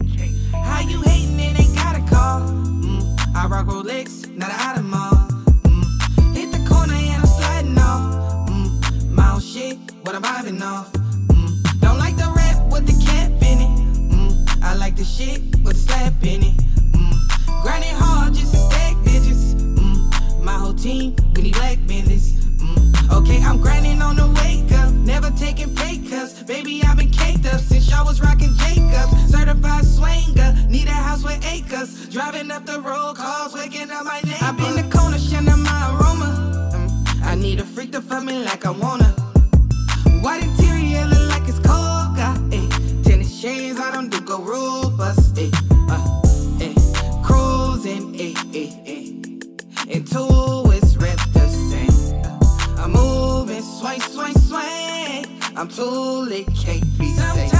How you hating and ain't got a call? Mm, I rock Rolex, not an Audemars. Mm, hit the corner and I'm sliding off. Mm, my own shit, what I'm vibing off. Mm, don't like the rap with the cap in it. Mm, I like the shit with the slap in it. Mm, grinding hard just to stack digits. Mm, my whole team, we need black business. Mm, okay, I'm grinding on the wake up the road, calls waking up my neighbor. I been the corner, shining my aroma. Mm, I need a freak to fuck me like I wanna. White interior look like it's cold, got eh. Tennis shades, I don't do go robust, eh. Uh, eh. Cruising, eh, eh, eh. And two is rep the same. Uh, I'm moving, swing, swing, swing. I'm too lit, can't be safe.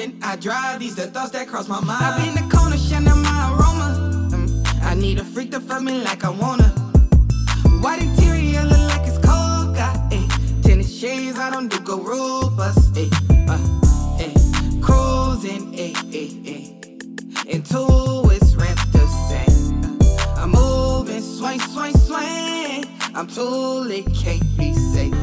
When I drive, these the thoughts that cross my mind. I be in the corner, shining my aroma. Mm. I need a freak to fuck me like I wanna. White interior look like it's got eh. Tennis shades, I don't do go robust, eh. Uh, eh. Cruising, eh, eh, eh. And two is rep the same. I'm moving, swing, swing, swing. I'm too lit, can't be safe.